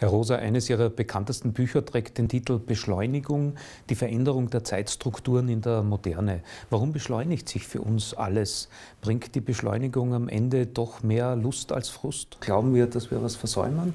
Herr Rosa, eines Ihrer bekanntesten Bücher trägt den Titel Beschleunigung, die Veränderung der Zeitstrukturen in der Moderne. Warum beschleunigt sich für uns alles? Bringt die Beschleunigung am Ende doch mehr Lust als Frust? Glauben wir, dass wir was versäumen?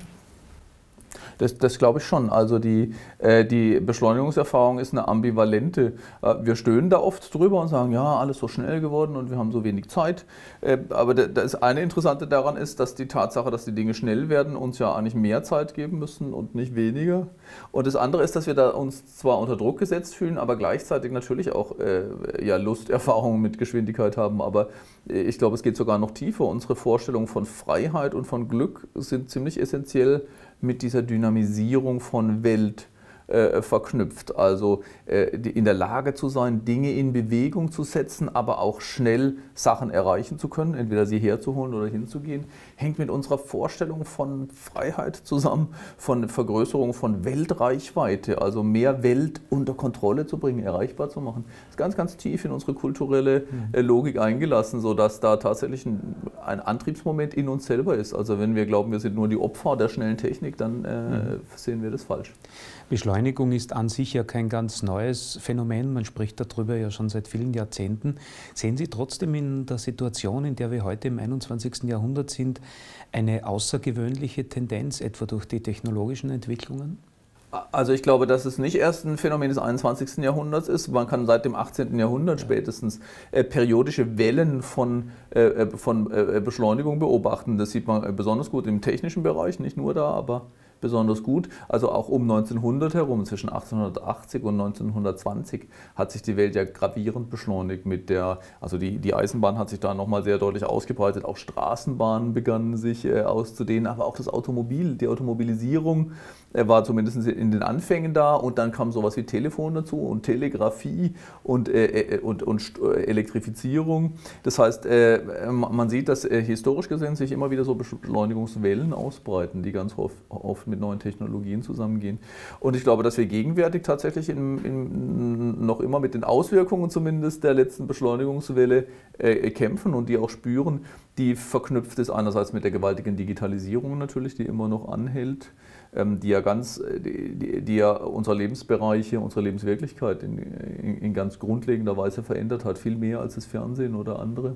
Das, das glaube ich schon. Also die, äh, die Beschleunigungserfahrung ist eine ambivalente. Äh, wir stöhnen da oft drüber und sagen, ja, alles so schnell geworden und wir haben so wenig Zeit. Äh, aber das eine Interessante daran ist, dass die Tatsache, dass die Dinge schnell werden, uns ja eigentlich mehr Zeit geben müssen und nicht weniger. Und das andere ist, dass wir da uns zwar unter Druck gesetzt fühlen, aber gleichzeitig natürlich auch äh, ja, Lusterfahrungen mit Geschwindigkeit haben. Aber äh, ich glaube, es geht sogar noch tiefer. Unsere Vorstellungen von Freiheit und von Glück sind ziemlich essentiell mit dieser Dynamisierung von Welt äh, verknüpft. Also äh, in der Lage zu sein, Dinge in Bewegung zu setzen, aber auch schnell Sachen erreichen zu können, entweder sie herzuholen oder hinzugehen, hängt mit unserer Vorstellung von Freiheit zusammen, von Vergrößerung von Weltreichweite, also mehr Welt unter Kontrolle zu bringen, erreichbar zu machen. Das ist ganz, ganz tief in unsere kulturelle äh, Logik eingelassen, sodass da tatsächlich ein, ein, Antriebsmoment in uns selber ist. Also wenn wir glauben, wir sind nur die Opfer der schnellen Technik, dann äh, mhm. sehen wir das falsch. Beschleunigung ist an sich ja kein ganz neues Phänomen. Man spricht darüber ja schon seit vielen Jahrzehnten. Sehen Sie trotzdem in der Situation, in der wir heute im 21. Jahrhundert sind, eine außergewöhnliche Tendenz, etwa durch die technologischen Entwicklungen? Also ich glaube, dass es nicht erst ein Phänomen des 21. Jahrhunderts ist. Man kann seit dem 18. Jahrhundert spätestens äh, periodische Wellen von, äh, äh von äh, Beschleunigung beobachten. Das sieht man äh, besonders gut im technischen Bereich, nicht nur da, aber besonders gut. Also auch um 1900 herum, zwischen 1880 und 1920, hat sich die Welt ja gravierend beschleunigt mit der, also die, die Eisenbahn hat sich da nochmal sehr deutlich ausgebreitet, auch Straßenbahnen begannen sich äh, auszudehnen, aber auch das Automobil, die Automobilisierung äh, war zumindest in den Anfängen da und dann kam sowas wie Telefon dazu und Telegrafie und, äh, äh und, und äh, Elektrifizierung. Das heißt, äh, man sieht, dass historisch gesehen sich immer wieder so Beschleunigungswellen ausbreiten, die ganz oft mit neuen Technologien zusammengehen. Und ich glaube, dass wir gegenwärtig tatsächlich in, in, noch immer mit den Auswirkungen zumindest der letzten Beschleunigungswelle äh, kämpfen und die auch spüren. Die verknüpft ist einerseits mit der gewaltigen Digitalisierung natürlich, die immer noch anhält die ja ganz, äh, die, die, ja unsere Lebensbereiche, unsere Lebenswirklichkeit in, in, in, ganz grundlegender Weise verändert hat, viel mehr als das Fernsehen oder andere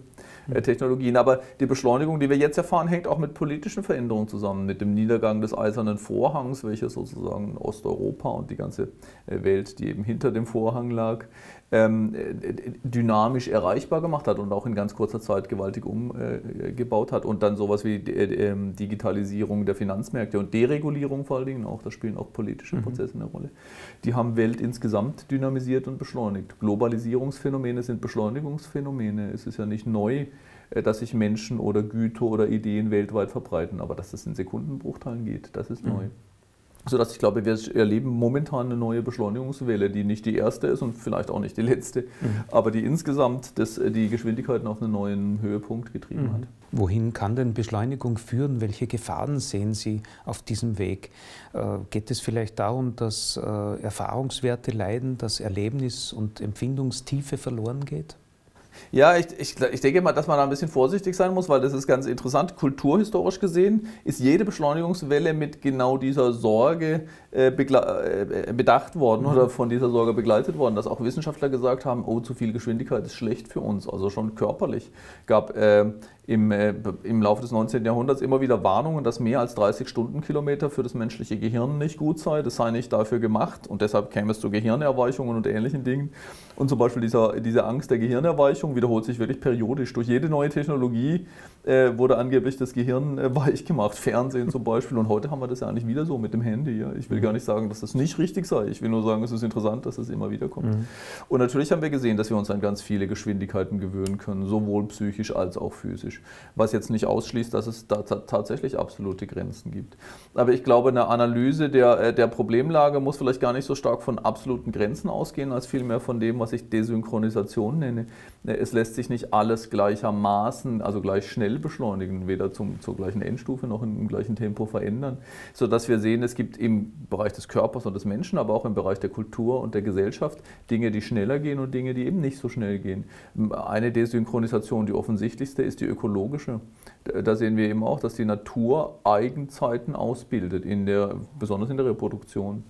äh, Technologien. Aber die Beschleunigung, die wir jetzt erfahren, hängt auch mit politischen Veränderungen zusammen, mit dem Niedergang des Eisernen Vorhangs, welcher sozusagen Osteuropa und die ganze äh, Welt, die eben hinter dem Vorhang lag, ähm, dynamisch erreichbar gemacht hat und auch in ganz kurzer Zeit gewaltig umgebaut hat. Und dann sowas wie ähm, Digitalisierung der Finanzmärkte und Deregulierung vor allen Dingen auch, da spielen auch politische mhm. Prozesse eine Rolle. Die haben Welt insgesamt dynamisiert und beschleunigt. Globalisierungsphänomene sind Beschleunigungsphänomene. Es ist ja nicht neu, äh, dass sich Menschen oder Güter oder Ideen weltweit verbreiten, aber dass das in Sekundenbruchteilen geht, das ist mhm. neu sodass ich glaube, wir erleben momentan eine neue Beschleunigungswelle, die nicht die erste ist und vielleicht auch nicht die letzte, mhm. aber die insgesamt das, die Geschwindigkeiten auf einen neuen Höhepunkt getrieben mhm. hat. Wohin kann denn Beschleunigung führen? Welche Gefahren sehen Sie auf diesem Weg? Äh, geht es vielleicht darum, dass äh, Erfahrungswerte leiden, dass Erlebnis und Empfindungstiefe verloren geht? Ja, ich, ich, ich denke mal, dass man da ein bisschen vorsichtig sein muss, weil das ist ganz interessant. Kulturhistorisch gesehen ist jede Beschleunigungswelle mit genau dieser Sorge äh, äh, bedacht worden mhm. oder von dieser Sorge begleitet worden, dass auch Wissenschaftler gesagt haben, oh, zu viel Geschwindigkeit ist schlecht für uns, also schon körperlich. gab äh, im, äh, im Laufe des 19. Jahrhunderts immer wieder Warnungen, dass mehr als 30 Stundenkilometer für das menschliche Gehirn nicht gut sei. Das sei nicht dafür gemacht und deshalb käme es zu Gehirnerweichungen und ähnlichen Dingen. Und zum Beispiel dieser, diese Angst der Gehirnerweichung wiederholt sich wirklich periodisch. Durch jede neue Technologie äh, wurde angeblich das Gehirn äh, weich gemacht. Fernsehen zum Beispiel. Und heute haben wir das ja eigentlich wieder so mit dem Handy. Ja. Ich will gar nicht sagen, dass das nicht richtig sei. Ich will nur sagen, es ist interessant, dass es immer wieder kommt. Mhm. Und natürlich haben wir gesehen, dass wir uns an ganz viele Geschwindigkeiten gewöhnen können, sowohl psychisch als auch physisch was jetzt nicht ausschließt, dass es da tatsächlich absolute Grenzen gibt. Aber ich glaube, eine Analyse der, äh, der Problemlage muss vielleicht gar nicht so stark von absoluten Grenzen ausgehen, als vielmehr von dem, was ich Desynchronisation nenne. Es lässt sich nicht alles gleichermaßen, also gleich schnell beschleunigen, weder zum, zur gleichen Endstufe noch im gleichen Tempo verändern, sodass wir sehen, es gibt im Bereich des Körpers und des Menschen, aber auch im Bereich der Kultur und der Gesellschaft Dinge, die schneller gehen und Dinge, die eben nicht so schnell gehen. Eine Desynchronisation, die offensichtlichste, ist die ökologische. Da sehen wir eben auch, dass die Natur Eigenzeiten ausbildet, in der, besonders in der Reproduktion.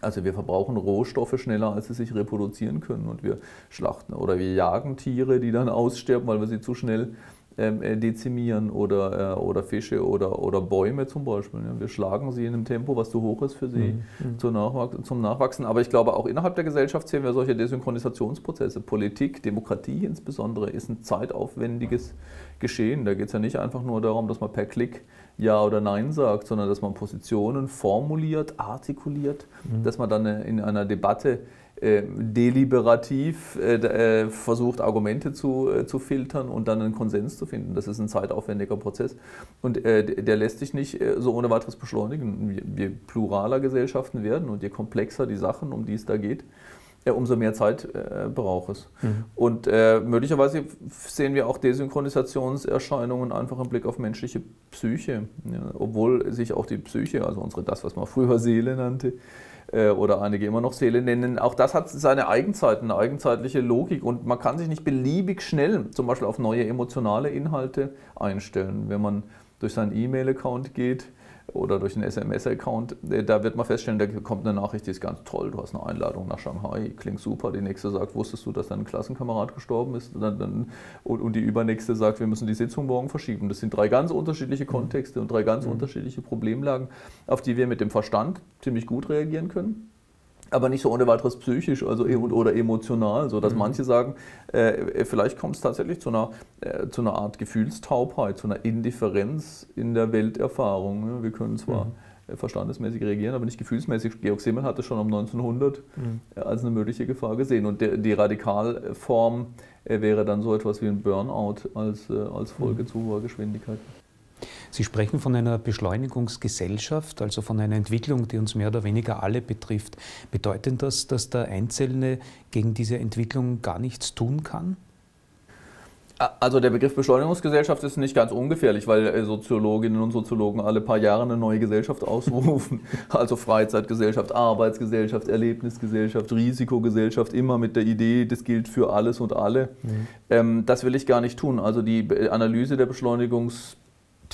Also wir verbrauchen Rohstoffe schneller, als sie sich reproduzieren können. Und wir schlachten oder wir jagen Tiere, die dann aussterben, weil wir sie zu schnell ähm, äh, dezimieren oder, äh, oder Fische oder, oder Bäume zum Beispiel. Ja. Wir schlagen sie in einem Tempo, was zu hoch ist für sie mhm. mhm. zum, Nachwachsen, zum Nachwachsen. Aber ich glaube, auch innerhalb der Gesellschaft sehen wir solche Desynchronisationsprozesse. Politik, Demokratie insbesondere, ist ein zeitaufwendiges Geschehen. Da geht es ja nicht einfach nur darum, dass man per Klick Ja oder Nein sagt, sondern dass man Positionen formuliert, artikuliert, mhm. dass man dann äh, in einer Debatte äh, deliberativ äh, äh, versucht, Argumente zu, zu filtern und dann einen Konsens zu finden. Das ist ein zeitaufwendiger Prozess und der lässt sich nicht so ohne weiteres beschleunigen. Je pluraler Gesellschaften werden und je komplexer die Sachen, um die es da geht, umso mehr Zeit braucht es. Mhm. Und möglicherweise sehen wir auch Desynchronisationserscheinungen einfach im Blick auf menschliche Psyche, obwohl sich auch die Psyche, also unsere das, was man früher Seele nannte, äh, oder einige immer noch Seele nennen. Auch das hat seine Eigenzeiten, eine eigenzeitliche Logik und man kann sich nicht beliebig schnell zum Beispiel auf neue emotionale Inhalte einstellen. Wenn man durch seinen E-Mail-Account geht, oder durch einen SMS-Account, äh, da wird man feststellen, da kommt eine Nachricht, die ist ganz toll, du hast eine Einladung nach Shanghai, klingt super. Die nächste sagt, wusstest du, dass dein Klassenkamerad gestorben ist? Und die übernächste sagt, wir müssen die Sitzung morgen verschieben. Das sind drei ganz unterschiedliche Kontexte und drei ganz mhm. unterschiedliche Problemlagen, auf die wir mit dem Verstand ziemlich gut reagieren können aber nicht so ohne weiteres psychisch also e- oder emotional, so dass mhm. manche sagen, äh, vielleicht kommt es tatsächlich zu einer, äh, zu einer Art Gefühlstaubheit, zu einer Indifferenz in der Welterfahrung. Ne? Wir können zwar mhm. Äh, verstandesmäßig reagieren, aber nicht gefühlsmäßig. Georg Simmel hat das schon um 1900 mhm. Äh, als eine mögliche Gefahr gesehen und der, die Radikalform äh, wäre dann so etwas wie ein Burnout als, als Folge mhm. zu hoher Geschwindigkeit. Sie sprechen von einer Beschleunigungsgesellschaft, also von einer Entwicklung, die uns mehr oder weniger alle betrifft. Bedeutet das, dass der Einzelne gegen diese Entwicklung gar nichts tun kann? Also der Begriff Beschleunigungsgesellschaft ist nicht ganz ungefährlich, weil äh, Soziologinnen und Soziologen alle paar Jahre eine neue Gesellschaft ausrufen. Also Freizeitgesellschaft, Arbeitsgesellschaft, Erlebnisgesellschaft, Risikogesellschaft, immer mit der Idee, das gilt für alles und alle. Mhm. Ähm, das will ich gar nicht tun. Also die Analyse der Beschleunigungsgesellschaft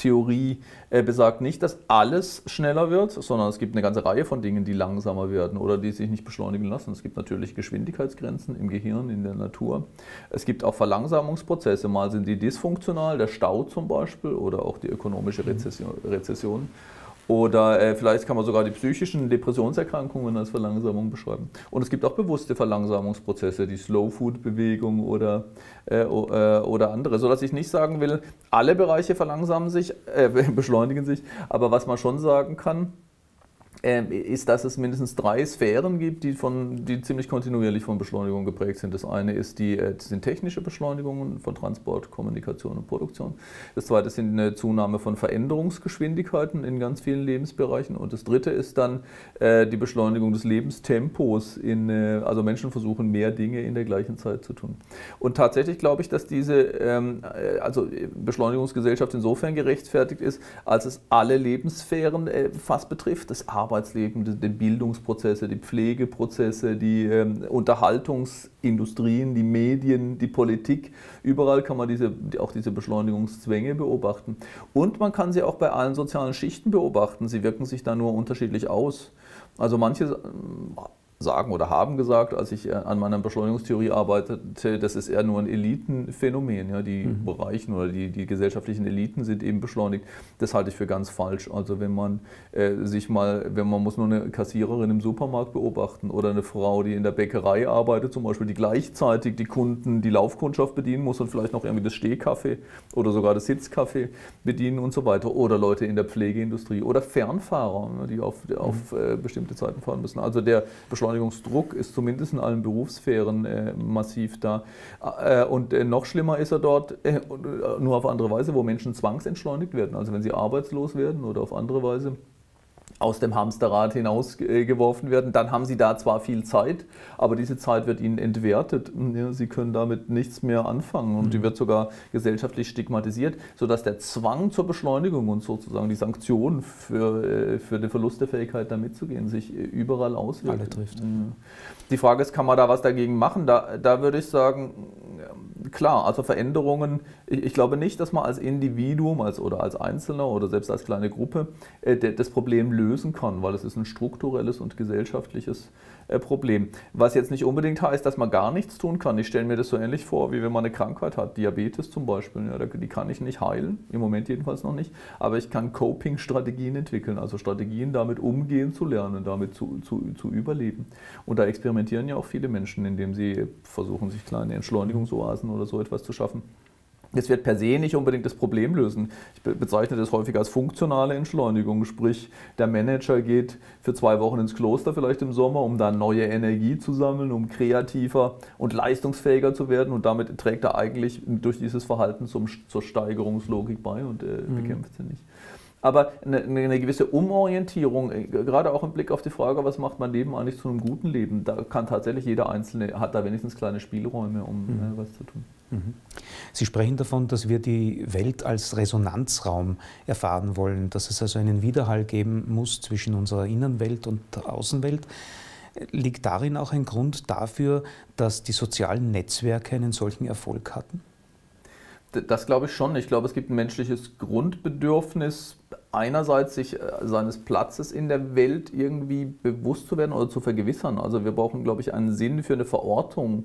Theorie äh, besagt nicht, dass alles schneller wird, sondern es gibt eine ganze Reihe von Dingen, die langsamer werden oder die sich nicht beschleunigen lassen. Es gibt natürlich Geschwindigkeitsgrenzen im Gehirn, in der Natur. Es gibt auch Verlangsamungsprozesse. Mal sind die dysfunktional, der Stau zum Beispiel oder auch die ökonomische Rezession. Rezession. Oder äh, vielleicht kann man sogar die psychischen Depressionserkrankungen als Verlangsamung beschreiben. Und es gibt auch bewusste Verlangsamungsprozesse, die Slow-Food-Bewegung oder, äh, äh, oder andere. Sodass ich nicht sagen will, alle Bereiche verlangsamen sich, äh, beschleunigen sich. Aber was man schon sagen kann, ist, dass es mindestens drei Sphären gibt, die, von, die ziemlich kontinuierlich von Beschleunigung geprägt sind. Das eine ist die, äh, sind technische Beschleunigungen von Transport, Kommunikation und Produktion. Das zweite sind eine Zunahme von Veränderungsgeschwindigkeiten in ganz vielen Lebensbereichen. Und das dritte ist dann äh, die Beschleunigung des Lebenstempos. In, äh, also Menschen versuchen mehr Dinge in der gleichen Zeit zu tun. Und tatsächlich glaube ich, dass diese ähm, äh, also Beschleunigungsgesellschaft insofern gerechtfertigt ist, als es alle Lebenssphären fast betrifft. Das Arbeitsleben, die, Bildungsprozesse, die Pflegeprozesse, die ähm, Unterhaltungsindustrien, die Medien, die Politik. Überall kann man diese, auch diese Beschleunigungszwänge beobachten. Und man kann sie auch bei allen sozialen Schichten beobachten. Sie wirken sich da nur unterschiedlich aus. Also manche sagen oder haben gesagt, als ich äh, an meiner Beschleunigungstheorie arbeitete, das ist eher nur ein Elitenphänomen. Ja, die mhm. Bereichen oder die, die gesellschaftlichen Eliten sind eben beschleunigt. Das halte ich für ganz falsch. Also wenn man äh, sich mal, wenn man muss nur eine Kassiererin im Supermarkt beobachten oder eine Frau, die in der Bäckerei arbeitet, zum Beispiel, die gleichzeitig die Kunden, die Laufkundschaft bedienen muss und vielleicht noch irgendwie das Stehkaffee oder sogar das Sitzkaffee bedienen und so weiter. Oder Leute in der Pflegeindustrie oder Fernfahrer, die auf, auf mhm. äh, bestimmte Zeiten fahren müssen. Also der Beschleunigung Beschleunigungsdruck ist zumindest in allen Berufssphären äh, massiv da. Äh, und äh, noch schlimmer ist er dort, äh, äh, nur auf andere Weise, wo Menschen zwangsentschleunigt werden. Also wenn sie arbeitslos werden oder auf andere Weise aus dem Hamsterrad hinausgeworfen werden. Dann haben sie da zwar viel Zeit, aber diese Zeit wird ihnen entwertet. Sie können damit nichts mehr anfangen und mhm. die wird sogar gesellschaftlich stigmatisiert, sodass der Zwang zur Beschleunigung und sozusagen die Sanktion für, äh, für den Verlust der Fähigkeit, da mitzugehen, sich überall auswirkt. Alle trifft. Die Frage ist, kann man da was dagegen machen? Da, da würde ich sagen, klar, also Veränderungen, ich, ich, glaube nicht, dass man als Individuum als, oder als Einzelner oder selbst als kleine Gruppe äh, das Problem lösen kann, weil es ist ein strukturelles und gesellschaftliches äh, Problem. Was jetzt nicht unbedingt heißt, dass man gar nichts tun kann. Ich stelle mir das so ähnlich vor, wie wenn man eine Krankheit hat, Diabetes zum Beispiel. Ja, die kann ich nicht heilen, im Moment jedenfalls noch nicht, aber ich kann Coping-Strategien entwickeln, also Strategien damit umgehen zu lernen, damit zu, zu, zu überleben. Und da experimentieren ja auch viele Menschen, indem sie versuchen, sich kleine Entschleunigungsoasen oder so etwas zu schaffen. Das wird per se nicht unbedingt das Problem lösen. Ich bezeichne das häufig als funktionale Entschleunigung, sprich der Manager geht für zwei Wochen ins Kloster vielleicht im Sommer, um da neue Energie zu sammeln, um kreativer und leistungsfähiger zu werden und damit trägt er eigentlich durch dieses Verhalten zum, zur Steigerungslogik bei und äh, mhm. bekämpft sie nicht. Aber eine, eine, gewisse Umorientierung, äh, gerade auch im Blick auf die Frage, was macht mein Leben eigentlich zu einem guten Leben, da kann tatsächlich jeder Einzelne, hat da wenigstens kleine Spielräume, um mhm. äh, was zu tun. Sie sprechen davon, dass wir die Welt als Resonanzraum erfahren wollen, dass es also einen Widerhall geben muss zwischen unserer Innenwelt und der Außenwelt. Liegt darin auch ein Grund dafür, dass die sozialen Netzwerke einen solchen Erfolg hatten? Das glaube ich schon. Ich glaube, es gibt ein menschliches Grundbedürfnis, einerseits sich äh, seines Platzes in der Welt irgendwie bewusst zu werden oder zu vergewissern. Also wir brauchen, glaube ich, einen Sinn für eine Verortung.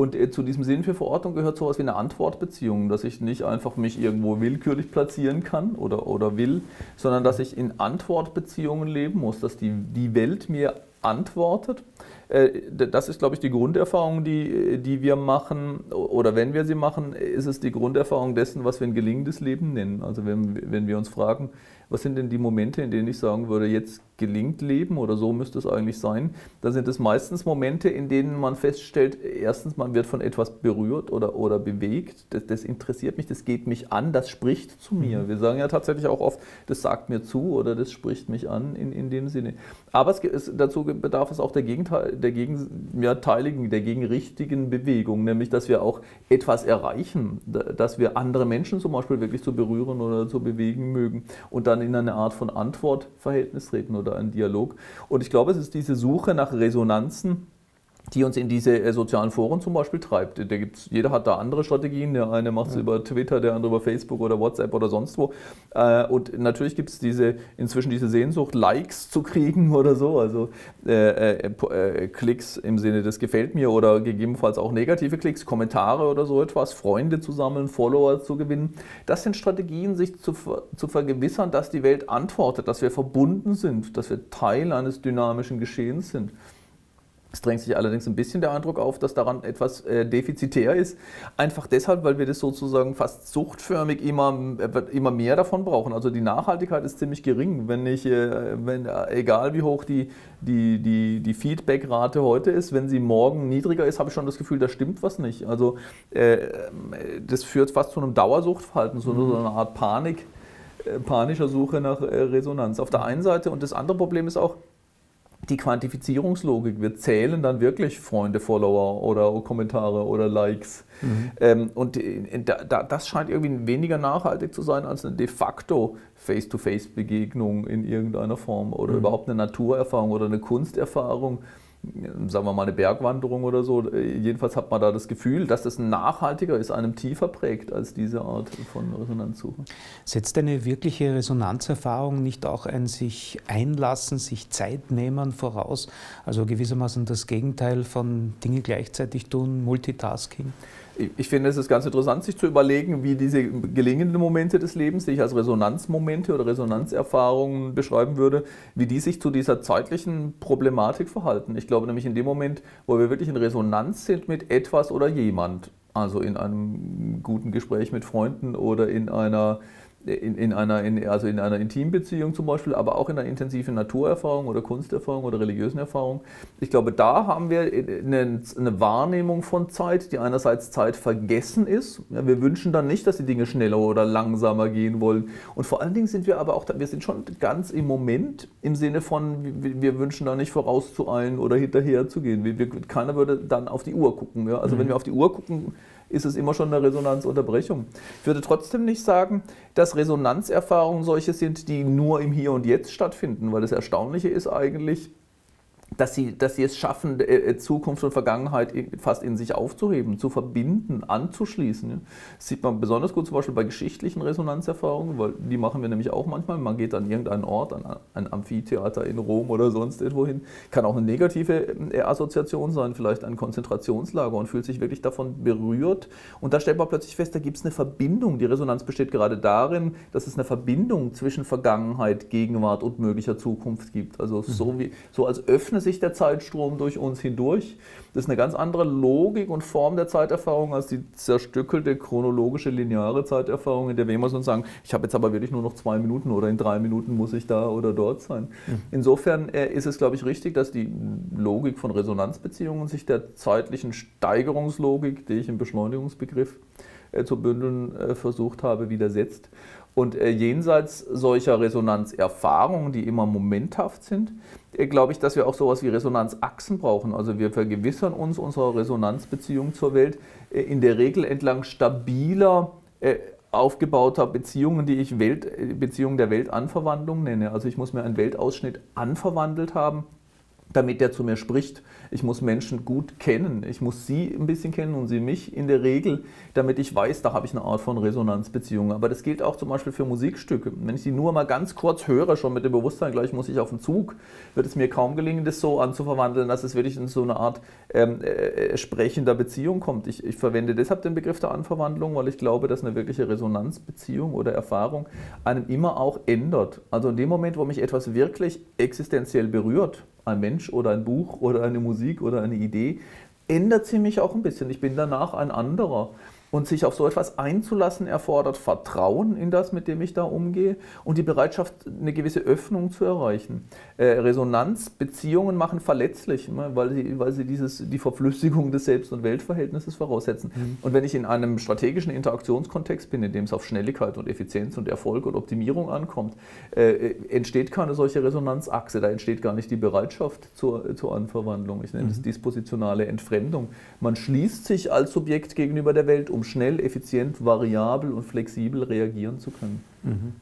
Und äh, zu diesem Sinn für Verortung gehört sowas wie eine Antwortbeziehung, dass ich nicht einfach mich irgendwo willkürlich platzieren kann oder, oder will, sondern dass ich in Antwortbeziehungen leben muss, dass die, die Welt mir antwortet. Äh, das ist, glaube ich, die Grunderfahrung, die, die wir machen. Oder wenn wir sie machen, ist es die Grunderfahrung dessen, was wir ein gelingendes Leben nennen. Also wenn, wenn wir uns fragen, was sind denn die Momente, in denen ich sagen würde, jetzt gelingt Leben oder so müsste es eigentlich sein, dann sind es meistens Momente, in denen man feststellt, erstens, man wird von etwas berührt oder, oder bewegt, das, das interessiert mich, das geht mich an, das spricht zu mir. Mhm. Wir sagen ja tatsächlich auch oft, das sagt mir zu oder das spricht mich an in, in dem Sinne. Aber es, es, dazu bedarf es auch der, Gegenteil, der gegenteiligen, der gegenrichtigen Bewegung, nämlich dass wir auch etwas erreichen, dass wir andere Menschen zum Beispiel wirklich zu berühren oder zu bewegen mögen und dann in eine Art von Antwortverhältnis treten oder einen Dialog. Und ich glaube, es ist diese Suche nach Resonanzen, die uns in diese äh, sozialen Foren zum Beispiel treibt. Da gibt's, jeder hat da andere Strategien. Der eine macht es ja. über Twitter, der andere über Facebook oder WhatsApp oder sonst wo. Äh, und natürlich gibt es diese, inzwischen diese Sehnsucht, Likes zu kriegen oder so, also äh, äh, äh, Klicks im Sinne des gefällt mir oder gegebenenfalls auch negative Klicks, Kommentare oder so etwas, Freunde zu sammeln, Follower zu gewinnen. Das sind Strategien, sich zu, zu vergewissern, dass die Welt antwortet, dass wir verbunden sind, dass wir Teil eines dynamischen Geschehens sind. Es drängt sich allerdings ein bisschen der Eindruck auf, dass daran etwas äh, defizitär ist. Einfach deshalb, weil wir das sozusagen fast suchtförmig immer, äh, immer mehr davon brauchen. Also die Nachhaltigkeit ist ziemlich gering. Wenn ich, äh, wenn, äh, egal wie hoch die, die, die, die Feedback-Rate heute ist, wenn sie morgen niedriger ist, habe ich schon das Gefühl, da stimmt was nicht. Also äh, das führt fast zu einem Dauersuchtverhalten, so mhm. eine Art Panik, äh, panischer Suche nach Resonanz. Auf der einen Seite und das andere Problem ist auch, die Quantifizierungslogik. Wir zählen dann wirklich Freunde, Follower oder Kommentare oder Likes. Mhm. Ähm, und das scheint irgendwie weniger nachhaltig zu sein als eine de facto Face-to-Face-Begegnung in irgendeiner Form oder mhm. überhaupt eine Naturerfahrung oder eine Kunsterfahrung sagen wir mal eine Bergwanderung oder so. Jedenfalls hat man da das Gefühl, dass das nachhaltiger ist, einem tiefer prägt als diese Art von Resonanzsuche. Setzt eine wirkliche Resonanzerfahrung nicht auch ein sich einlassen, sich Zeit nehmen voraus? Also gewissermaßen das Gegenteil von Dinge gleichzeitig tun, Multitasking? Ich finde, es ist ganz interessant, sich zu überlegen, wie diese gelingenden Momente des Lebens, die ich als Resonanzmomente oder Resonanzerfahrungen beschreiben würde, wie die sich zu dieser zeitlichen Problematik verhalten. Ich glaube nämlich in dem Moment, wo wir wirklich in Resonanz sind mit etwas oder jemand, also in einem guten Gespräch mit Freunden oder in einer in, in, einer, in, also in einer Intimbeziehung zum Beispiel, aber auch in einer intensiven Naturerfahrung oder Kunsterfahrung oder religiösen Erfahrung. Ich glaube, da haben wir eine, eine Wahrnehmung von Zeit, die einerseits Zeit vergessen ist. Ja, wir wünschen dann nicht, dass die Dinge schneller oder langsamer gehen wollen. Und vor allen Dingen sind wir aber auch, wir sind schon ganz im Moment im Sinne von, wir, wir wünschen da nicht vorauszueilen oder hinterher zu gehen. Wir, wir, keiner würde dann auf die Uhr gucken. Ja? Also mhm. wenn wir auf die Uhr gucken, ist es immer schon eine Resonanzunterbrechung. Ich würde trotzdem nicht sagen, dass Resonanzerfahrungen solche sind, die nur im Hier und Jetzt stattfinden, weil das Erstaunliche ist eigentlich, dass sie, dass sie es schaffen, äh, äh, Zukunft und Vergangenheit fast in sich aufzuheben, zu verbinden, anzuschließen. Das sieht man besonders gut zum Beispiel bei geschichtlichen Resonanzerfahrungen, weil die machen wir nämlich auch manchmal. Man geht an irgendeinen Ort, an ein Amphitheater in Rom oder sonst irgendwo hin. Kann auch eine negative äh, Assoziation sein, vielleicht ein Konzentrationslager und fühlt sich wirklich davon berührt. Und da stellt man plötzlich fest, da gibt es eine Verbindung. Die Resonanz besteht gerade darin, dass es eine Verbindung zwischen Vergangenheit, Gegenwart und möglicher Zukunft gibt. Also so, mhm. wie, so als öffnet sich der Zeitstrom durch uns hindurch. Das ist eine ganz andere Logik und Form der Zeiterfahrung als die zerstückelte chronologische lineare Zeiterfahrung, in der wir immer so sagen, ich habe jetzt aber wirklich nur noch zwei Minuten oder in drei Minuten muss ich da oder dort sein. Mhm. Insofern äh, ist es, glaube ich, richtig, dass die Logik von Resonanzbeziehungen sich der zeitlichen Steigerungslogik, die ich im Beschleunigungsbegriff äh, zu bündeln äh, versucht habe, widersetzt. Und äh, jenseits solcher Resonanzerfahrungen, die immer momenthaft sind, äh, glaube ich, dass wir auch sowas wie Resonanzachsen brauchen. Also wir vergewissern uns unserer Resonanzbeziehung zur Welt äh, in der Regel entlang stabiler äh, aufgebauter Beziehungen, die ich Welt, Beziehungen der Weltanverwandlung nenne. Also ich muss mir einen Weltausschnitt anverwandelt haben, damit der zu mir spricht. Ich muss Menschen gut kennen. Ich muss sie ein bisschen kennen und sie mich in der Regel, damit ich weiß, da habe ich eine Art von Resonanzbeziehung. Aber das gilt auch zum Beispiel für Musikstücke. Wenn ich sie nur mal ganz kurz höre, schon mit dem Bewusstsein, gleich muss ich auf den Zug, wird es mir kaum gelingen, das so anzuverwandeln, dass es wirklich in so eine Art ähm, äh, sprechender Beziehung kommt. Ich, ich verwende deshalb den Begriff der Anverwandlung, weil ich glaube, dass eine wirkliche Resonanzbeziehung oder Erfahrung einen immer auch ändert. Also in dem Moment, wo mich etwas wirklich existenziell berührt, ein Mensch oder ein Buch oder eine Musik oder eine Idee, ändert sie mich auch ein bisschen. Ich bin danach ein anderer. Und sich auf so etwas einzulassen erfordert Vertrauen in das, mit dem ich da umgehe und die Bereitschaft, eine gewisse Öffnung zu erreichen. Äh, Resonanzbeziehungen machen verletzlich, ne, weil sie, weil sie dieses, die Verflüssigung des Selbst- und Weltverhältnisses voraussetzen. Mhm. Und wenn ich in einem strategischen Interaktionskontext bin, in dem es auf Schnelligkeit und Effizienz und Erfolg und Optimierung ankommt, äh, entsteht keine solche Resonanzachse. Da entsteht gar nicht die Bereitschaft zur, zur Anverwandlung. Ich nenne mhm. das dispositionale Entfremdung. Man schließt sich als Subjekt gegenüber der Welt, um um schnell, effizient, variabel und flexibel reagieren zu können. Mhm.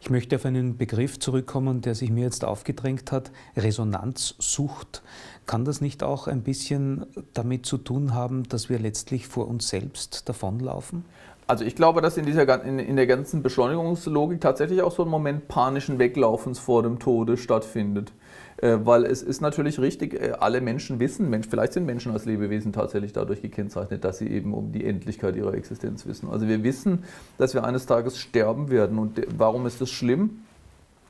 Ich möchte auf einen Begriff zurückkommen, der sich mir jetzt aufgedrängt hat, Resonanzsucht. Kann das nicht auch ein bisschen damit zu tun haben, dass wir letztlich vor uns selbst davonlaufen? Also ich glaube, dass in, dieser, in, in der ganzen Beschleunigungslogik tatsächlich auch so ein Moment panischen Weglaufens vor dem Tode stattfindet. Äh, weil es ist natürlich richtig, äh, alle Menschen wissen, Mensch, vielleicht sind Menschen als Lebewesen tatsächlich dadurch gekennzeichnet, dass sie eben um die Endlichkeit ihrer Existenz wissen. Also wir wissen, dass wir eines Tages sterben werden. Und warum ist das schlimm?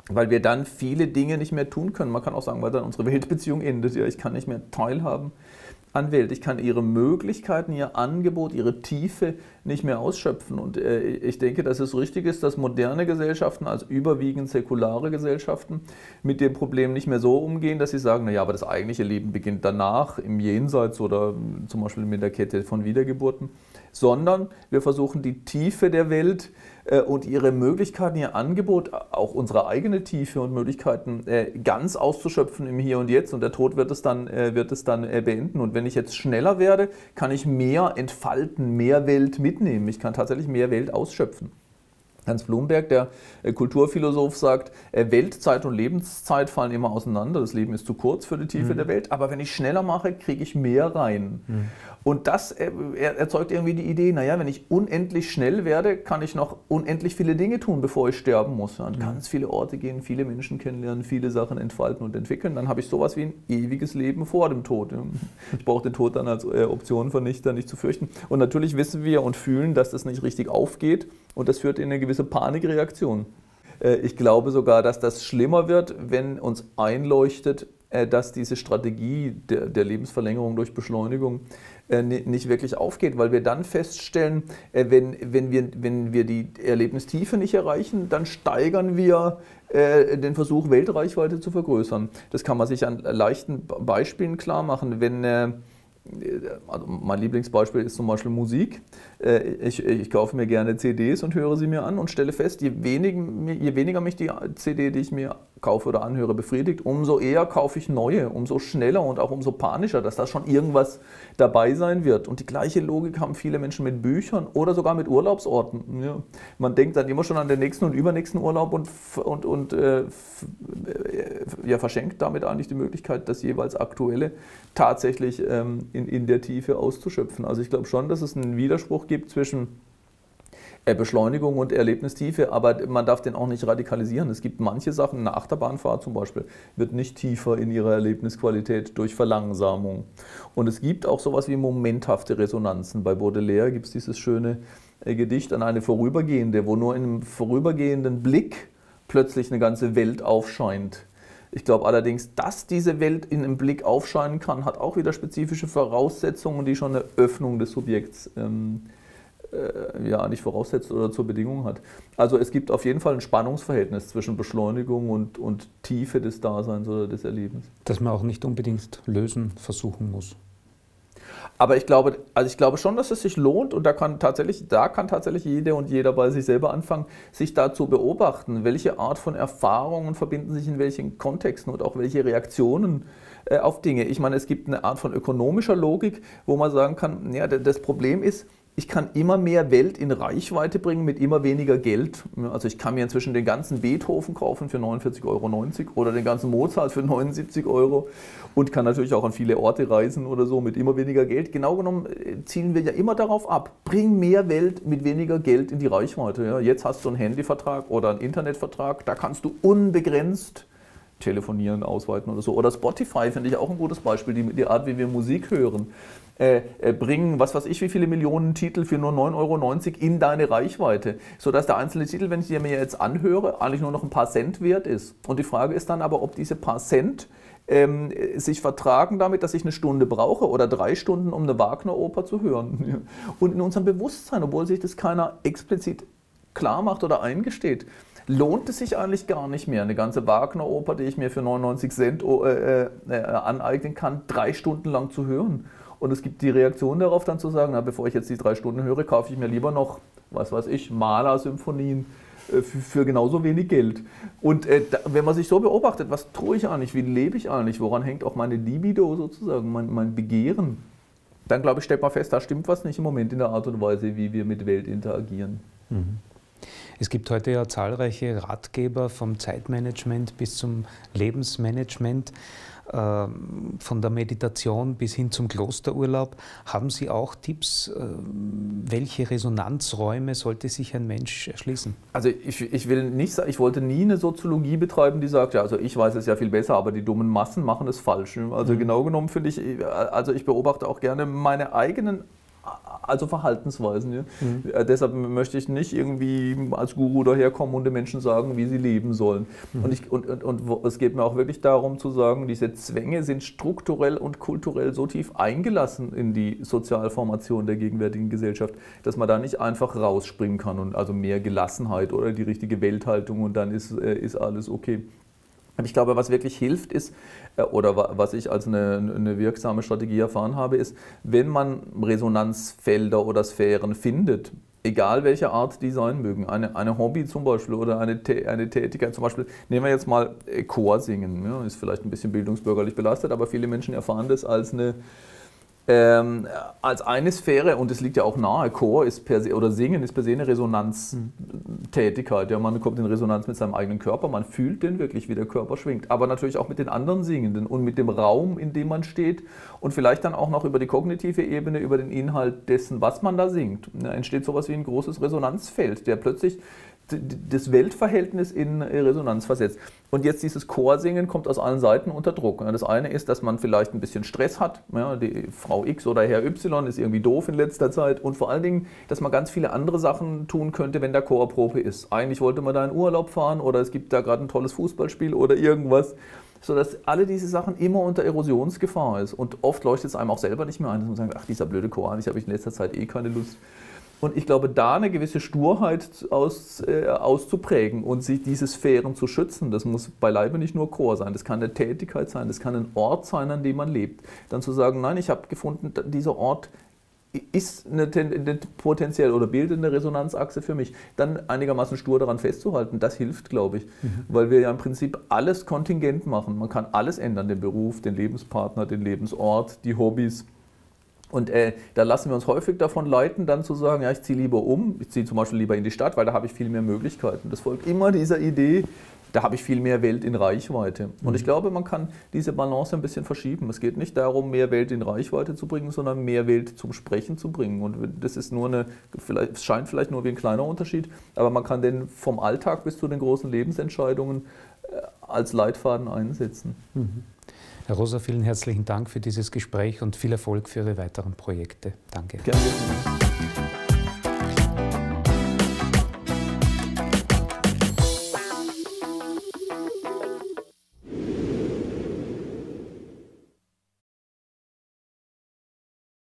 Weil wir dann viele Dinge nicht mehr tun können. Man kann auch sagen, weil dann unsere Weltbeziehung endet. Ja, ich kann nicht mehr teilhaben an Welt. Ich kann ihre Möglichkeiten, ihr Angebot, ihre Tiefe nicht mehr ausschöpfen. Und äh, ich denke, dass es richtig ist, dass moderne Gesellschaften, also überwiegend säkulare Gesellschaften, mit dem Problem nicht mehr so umgehen, dass sie sagen, naja, aber das eigentliche Leben beginnt danach, im Jenseits oder zum Beispiel mit der Kette von Wiedergeburten, sondern wir versuchen die Tiefe der Welt äh, und ihre Möglichkeiten, ihr Angebot, auch unsere eigene Tiefe und Möglichkeiten äh, ganz auszuschöpfen im Hier und Jetzt. Und der Tod wird es dann, äh, wird es dann beenden. Und wenn ich jetzt schneller werde, kann ich mehr entfalten, mehr Welt mitnehmen. Ich kann tatsächlich mehr Welt ausschöpfen. Hans Blumberg, der Kulturphilosoph, sagt, Weltzeit und Lebenszeit fallen immer auseinander. Das Leben ist zu kurz für die Tiefe mhm. der Welt. Aber wenn ich schneller mache, kriege ich mehr rein. Mhm. Und das äh, erzeugt irgendwie die Idee, naja, wenn ich unendlich schnell werde, kann ich noch unendlich viele Dinge tun, bevor ich sterben muss. Und ganz viele Orte gehen, viele Menschen kennenlernen, viele Sachen entfalten und entwickeln. Dann habe ich sowas wie ein ewiges Leben vor dem Tod. Ich brauche den Tod dann als äh, Optionvernichter nicht zu fürchten. Und natürlich wissen wir und fühlen, dass das nicht richtig aufgeht und das führt in eine gewisse Panikreaktion. Äh, ich glaube sogar, dass das schlimmer wird, wenn uns einleuchtet, dass diese Strategie der, der Lebensverlängerung durch Beschleunigung äh, nicht wirklich aufgeht, weil wir dann feststellen, äh, wenn, wenn, wir, wenn wir die Erlebnistiefe nicht erreichen, dann steigern wir den Versuch, Weltreichweite zu vergrößern. Das kann man sich an leichten Beispielen klar machen. Wenn also mein Lieblingsbeispiel ist zum Beispiel Musik. Äh, ich, ich, kaufe mir gerne CDs und höre sie mir an und stelle fest, je, wenig, je weniger mich die CD, die ich mir kaufe oder anhöre, befriedigt, umso eher kaufe ich neue, umso schneller und auch umso panischer, dass da schon irgendwas dabei sein wird. Und die gleiche Logik haben viele Menschen mit Büchern oder sogar mit Urlaubsorten. Ja. Man denkt dann immer schon an den nächsten und übernächsten Urlaub und, und, und äh, ja, verschenkt damit eigentlich die Möglichkeit, das jeweils aktuelle tatsächlich ähm, in, in der Tiefe auszuschöpfen. Also ich glaube schon, dass es einen Widerspruch gibt zwischen äh, Beschleunigung und Erlebnistiefe, aber man darf den auch nicht radikalisieren. Es gibt manche Sachen, eine Achterbahnfahrt zum Beispiel, wird nicht tiefer in ihrer Erlebnisqualität durch Verlangsamung. Und es gibt auch sowas wie momenthafte Resonanzen. Bei Baudelaire gibt es dieses schöne äh, Gedicht an eine vorübergehende, wo nur in einem vorübergehenden Blick plötzlich eine ganze Welt aufscheint. Ich glaube allerdings, dass diese Welt in einem Blick aufscheinen kann, hat auch wieder spezifische Voraussetzungen, die schon eine Öffnung des Subjekts ähm, äh, ja nicht voraussetzt oder zur Bedingung hat. Also es gibt auf jeden Fall ein Spannungsverhältnis zwischen Beschleunigung und, und Tiefe des Daseins oder des Erlebens. Das man auch nicht unbedingt lösen versuchen muss. Aber ich glaube, also ich glaube schon, dass es sich lohnt und da kann tatsächlich, da kann tatsächlich jede und jeder bei sich selber anfangen, sich da zu beobachten, welche Art von Erfahrungen verbinden sich in welchen Kontexten und auch welche Reaktionen äh, auf Dinge. Ich meine, es gibt eine Art von ökonomischer Logik, wo man sagen kann, ja, das Problem ist, ich kann immer mehr Welt in Reichweite bringen mit immer weniger Geld. Also ich kann mir inzwischen den ganzen Beethoven kaufen für 49,90 Euro oder den ganzen Mozart für 79 Euro und kann natürlich auch an viele Orte reisen oder so mit immer weniger Geld. Genau genommen äh, zielen wir ja immer darauf ab, bring mehr Welt mit weniger Geld in die Reichweite. Jetzt hast du einen Handyvertrag oder einen Internetvertrag, da kannst du unbegrenzt telefonieren, ausweiten oder so. Oder Spotify finde ich auch ein gutes Beispiel, die Art, wie wir Musik hören äh, äh, bringen, was weiß ich, wie viele Millionen Titel für nur 9,90 Euro in deine Reichweite, sodass der einzelne Titel, wenn ich dir mir jetzt anhöre, eigentlich nur noch ein paar Cent wert ist. Und die Frage ist dann aber, ob diese paar Cent ähm, sich vertragen damit, dass ich eine Stunde brauche oder drei Stunden, um eine Wagner-Oper zu hören. Und in unserem Bewusstsein, obwohl sich das keiner explizit klar macht oder eingesteht, lohnt es sich eigentlich gar nicht mehr, eine ganze Wagner-Oper, die ich mir für 99 Cent äh, äh, äh, aneignen kann, drei Stunden lang zu hören. Und es gibt die Reaktion darauf dann zu sagen, na, bevor ich jetzt die drei Stunden höre, kaufe ich mir lieber noch, was weiß ich, Maler-Symphonien äh, für, genauso wenig Geld. Und äh, da, wenn man sich so beobachtet, was tue ich eigentlich, wie lebe ich eigentlich, woran hängt auch meine Libido sozusagen, mein, mein Begehren, dann glaube ich, stellt man fest, da stimmt was nicht im Moment in der Art und Weise, wie wir mit Welt interagieren. Mhm. Es gibt heute ja zahlreiche Ratgeber vom Zeitmanagement bis zum Lebensmanagement. Ähm, von der Meditation bis hin zum Klosterurlaub. Haben Sie auch Tipps, äh, welche Resonanzräume sollte sich ein Mensch erschließen? Also ich, ich will nicht ich wollte nie eine Soziologie betreiben, die sagt, ja, also ich weiß es ja viel besser, aber die dummen Massen machen es falsch. Also mhm. genau genommen finde ich, also ich beobachte auch gerne meine eigenen also Verhaltensweisen. Ja. Mhm. Äh, deshalb möchte ich nicht irgendwie als Guru daherkommen und den Menschen sagen, wie sie leben sollen. Mhm. Und, ich, und, und, und, es geht mir auch wirklich darum zu sagen, diese Zwänge sind strukturell und kulturell so tief eingelassen in die Sozialformation der gegenwärtigen Gesellschaft, dass man da nicht einfach rausspringen kann und also mehr Gelassenheit oder die richtige Welthaltung und dann ist, äh, ist alles okay. Ich glaube, was wirklich hilft, ist, äh, oder was ich als eine, eine, wirksame Strategie erfahren habe, ist, wenn man Resonanzfelder oder Sphären findet, egal welcher Art die sein mögen, eine, eine Hobby zum Beispiel oder eine, eine Tätigkeit, zum Beispiel, nehmen wir jetzt mal äh, Chorsingen, ja, ist vielleicht ein bisschen bildungsbürgerlich belastet, aber viele Menschen erfahren das als eine ähm, als eine Sphäre, und es liegt ja auch nahe, Chor ist per se, oder Singen ist per se eine Resonanztätigkeit. Ja, man kommt in Resonanz mit seinem eigenen Körper, man fühlt den wirklich, wie der Körper schwingt, aber natürlich auch mit den anderen Singenden und mit dem Raum, in dem man steht und vielleicht dann auch noch über die kognitive Ebene, über den Inhalt dessen, was man da singt. Da entsteht sowas wie ein großes Resonanzfeld, der plötzlich das Weltverhältnis in Resonanz versetzt. Und jetzt dieses Chorsingen kommt aus allen Seiten unter Druck. Das eine ist, dass man vielleicht ein bisschen Stress hat. Die Frau X oder Herr Y ist irgendwie doof in letzter Zeit. Und vor allen Dingen, dass man ganz viele andere Sachen tun könnte, wenn der Chorprobe ist. Eigentlich wollte man da in Urlaub fahren oder es gibt da gerade ein tolles Fußballspiel oder irgendwas. Sodass alle diese Sachen immer unter Erosionsgefahr ist. Und oft leuchtet es einem auch selber nicht mehr ein, dass man sagt, ach, dieser blöde Chor, ich habe in letzter Zeit eh keine Lust. Und ich glaube, da eine gewisse Sturheit aus, äh, auszuprägen und sich diese Sphären zu schützen, das muss beileibe nicht nur Chor sein, das kann eine Tätigkeit sein, das kann ein Ort sein, an dem man lebt. Dann zu sagen, nein, ich habe gefunden, dieser Ort ist eine, eine potenziell oder bildet eine Resonanzachse für mich, dann einigermaßen stur daran festzuhalten, das hilft, glaube ich, mhm. weil wir ja im Prinzip alles kontingent machen. Man kann alles ändern, den Beruf, den Lebenspartner, den Lebensort, die Hobbys. Und äh, da lassen wir uns häufig davon leiten, dann zu sagen, ja, ich ziehe lieber um, ich ziehe zum Beispiel lieber in die Stadt, weil da habe ich viel mehr Möglichkeiten. Das folgt immer dieser Idee, da habe ich viel mehr Welt in Reichweite. Und mhm. ich glaube, man kann diese Balance ein bisschen verschieben. Es geht nicht darum, mehr Welt in Reichweite zu bringen, sondern mehr Welt zum Sprechen zu bringen. Und das ist nur eine, vielleicht, es scheint vielleicht nur wie ein kleiner Unterschied, aber man kann den vom Alltag bis zu den großen Lebensentscheidungen äh, als Leitfaden einsetzen. Mhm. Herr Rosa, vielen herzlichen Dank für dieses Gespräch und viel Erfolg für Ihre weiteren Projekte. Danke. Gerne.